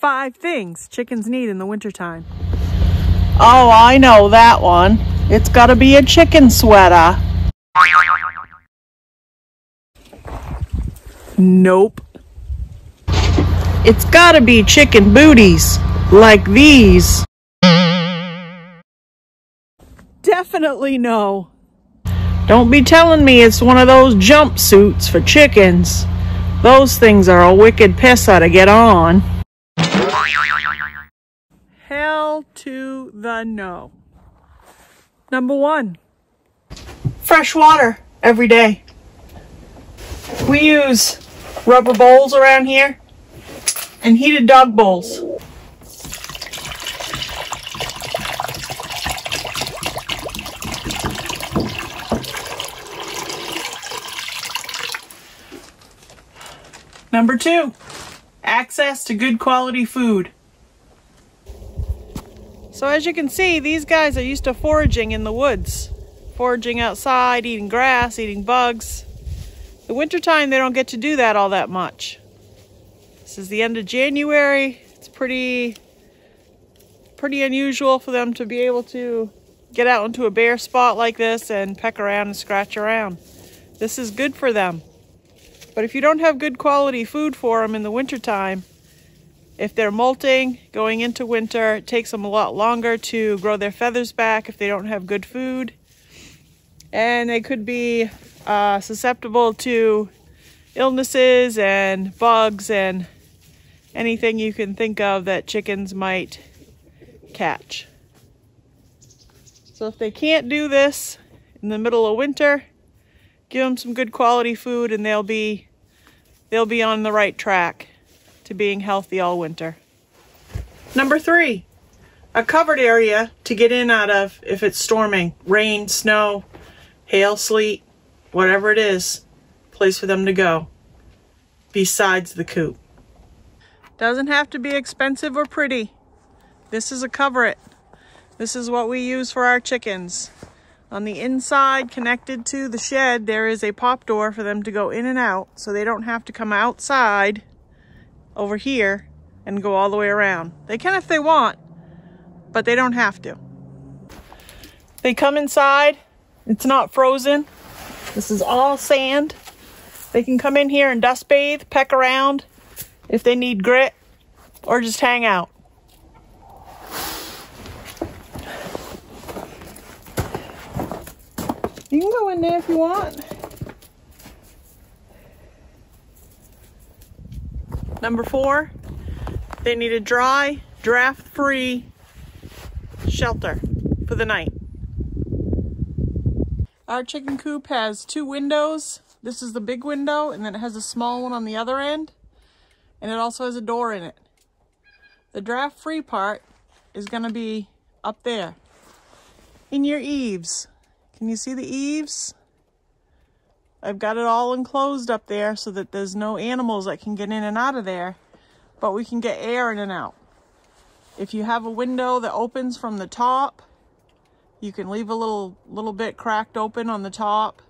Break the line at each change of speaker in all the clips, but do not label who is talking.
Five things chickens need in the wintertime.
Oh, I know that one. It's gotta be a chicken sweater.
Nope.
It's gotta be chicken booties, like these.
Definitely no.
Don't be telling me it's one of those jumpsuits for chickens. Those things are a wicked pissa to get on.
The no. Number one.
Fresh water every day. We use rubber bowls around here and heated dog bowls. Number two, access to good quality food. So as you can see, these guys are used to foraging in the woods. Foraging outside, eating grass, eating bugs. The wintertime, they don't get to do that all that much. This is the end of January. It's pretty, pretty unusual for them to be able to get out into a bare spot like this and peck around and scratch around. This is good for them. But if you don't have good quality food for them in the wintertime, if they're molting going into winter, it takes them a lot longer to grow their feathers back if they don't have good food. And they could be uh, susceptible to illnesses and bugs and anything you can think of that chickens might catch. So if they can't do this in the middle of winter, give them some good quality food and they'll be they'll be on the right track to being healthy all winter. Number three, a covered area to get in out of if it's storming, rain, snow, hail, sleet, whatever it is, place for them to go besides the coop. Doesn't have to be expensive or pretty. This is a cover it. This is what we use for our chickens. On the inside, connected to the shed, there is a pop door for them to go in and out so they don't have to come outside over here and go all the way around. They can if they want, but they don't have to. They come inside. It's not frozen. This is all sand. They can come in here and dust bathe, peck around if they need grit, or just hang out. You can go in there if you want. Number four, they need a dry, draft-free shelter for the night. Our chicken coop has two windows. This is the big window, and then it has a small one on the other end. And it also has a door in it. The draft-free part is going to be up there in your eaves. Can you see the eaves? I've got it all enclosed up there so that there's no animals that can get in and out of there, but we can get air in and out. If you have a window that opens from the top, you can leave a little, little bit cracked open on the top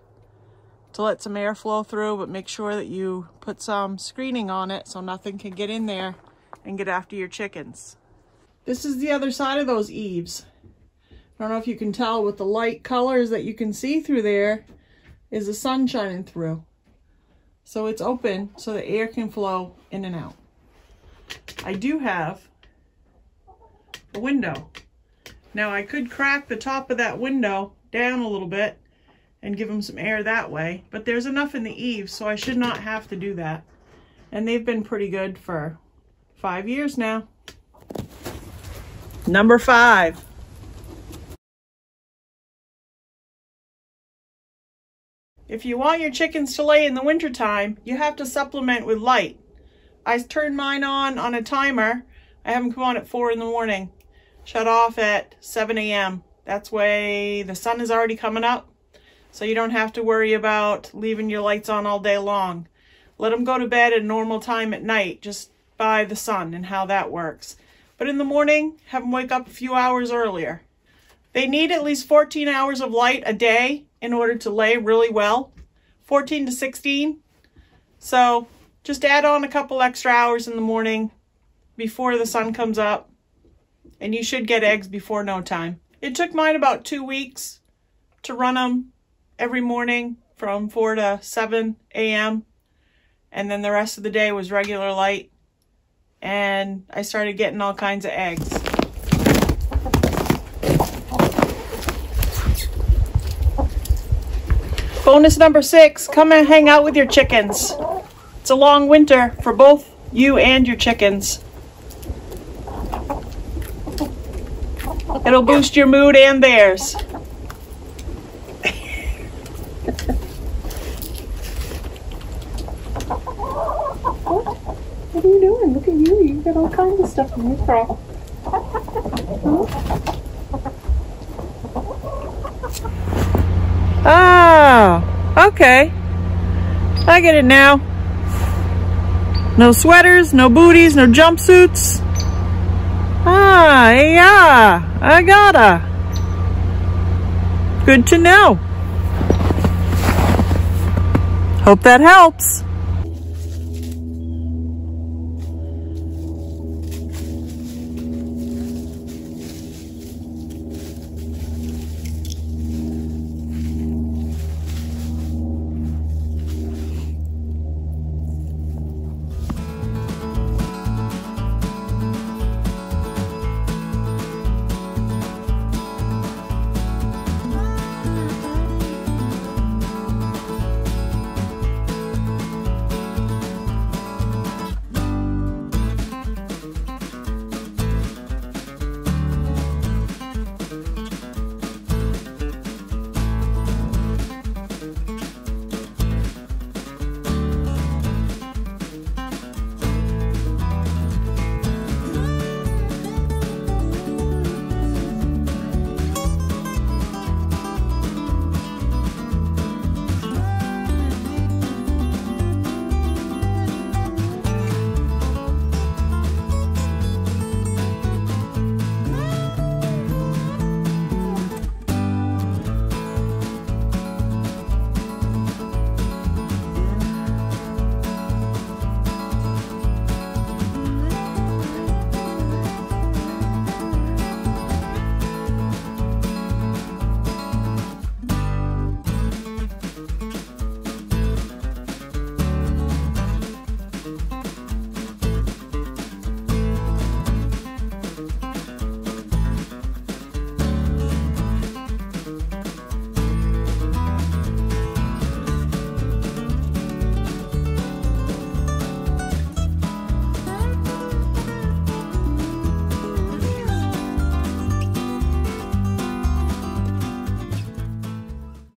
to let some air flow through, but make sure that you put some screening on it so nothing can get in there and get after your chickens. This is the other side of those eaves. I don't know if you can tell with the light colors that you can see through there is the sun shining through. So it's open so the air can flow in and out. I do have a window. Now I could crack the top of that window down a little bit and give them some air that way, but there's enough in the eaves so I should not have to do that. And they've been pretty good for five years now. Number five, If you want your chickens to lay in the wintertime, you have to supplement with light. I turn mine on on a timer. I have them come on at 4 in the morning. Shut off at 7 a.m. That's way the sun is already coming up. So you don't have to worry about leaving your lights on all day long. Let them go to bed at normal time at night, just by the sun and how that works. But in the morning, have them wake up a few hours earlier. They need at least 14 hours of light a day in order to lay really well. 14 to 16. So just add on a couple extra hours in the morning. before the sun comes up. And you should get eggs before no time. It took mine about two weeks to run them every morning from 4 to 7 a.m. And then the rest of the day was regular light. And I started getting all kinds of eggs. Bonus number six, come and hang out with your chickens. It's a long winter for both you and your chickens. It'll boost your mood and theirs.
What are you doing? Look at you. You've got all kinds of stuff in your frock. Oh, okay. I get it now. No sweaters, no booties, no jumpsuits. Ah, yeah, I gotta. Good to know. Hope that helps.